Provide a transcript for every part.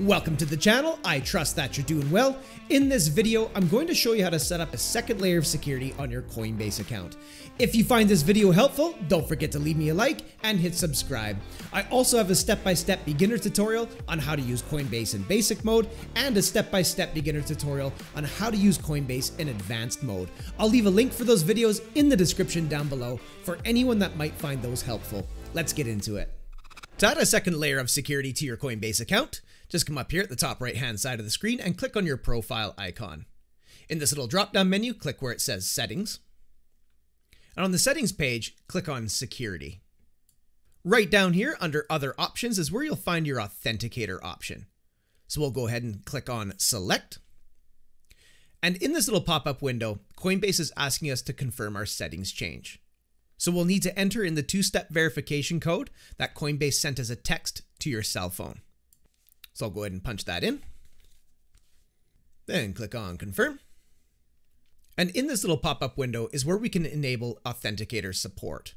Welcome to the channel, I trust that you're doing well. In this video, I'm going to show you how to set up a second layer of security on your Coinbase account. If you find this video helpful, don't forget to leave me a like and hit subscribe. I also have a step-by-step -step beginner tutorial on how to use Coinbase in basic mode and a step-by-step -step beginner tutorial on how to use Coinbase in advanced mode. I'll leave a link for those videos in the description down below for anyone that might find those helpful. Let's get into it. To add a second layer of security to your Coinbase account, just come up here at the top right hand side of the screen and click on your profile icon. In this little drop down menu, click where it says Settings. And on the Settings page, click on Security. Right down here under Other Options is where you'll find your Authenticator option. So we'll go ahead and click on Select. And in this little pop-up window, Coinbase is asking us to confirm our settings change. So we'll need to enter in the two-step verification code that Coinbase sent as a text to your cell phone. So I'll go ahead and punch that in. Then click on confirm. And in this little pop-up window is where we can enable Authenticator support.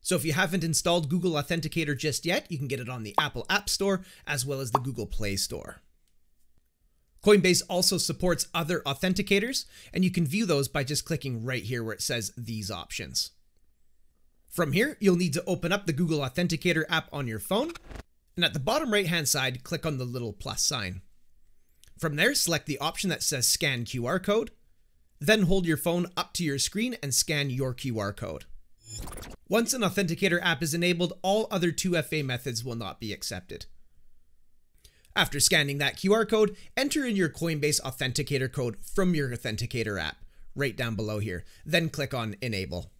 So if you haven't installed Google Authenticator just yet, you can get it on the Apple App Store as well as the Google Play Store. Coinbase also supports other authenticators, and you can view those by just clicking right here where it says these options. From here, you'll need to open up the Google Authenticator app on your phone, and at the bottom right hand side, click on the little plus sign. From there, select the option that says Scan QR Code, then hold your phone up to your screen and scan your QR code. Once an Authenticator app is enabled, all other 2FA methods will not be accepted. After scanning that QR code, enter in your Coinbase Authenticator code from your Authenticator app, right down below here, then click on Enable.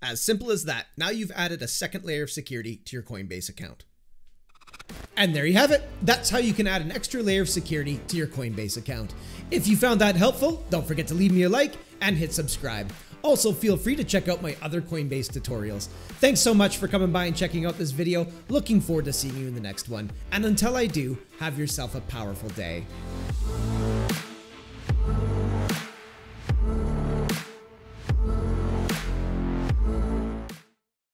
As simple as that, now you've added a second layer of security to your Coinbase account. And there you have it. That's how you can add an extra layer of security to your Coinbase account. If you found that helpful, don't forget to leave me a like and hit subscribe. Also, feel free to check out my other Coinbase tutorials. Thanks so much for coming by and checking out this video. Looking forward to seeing you in the next one. And until I do, have yourself a powerful day.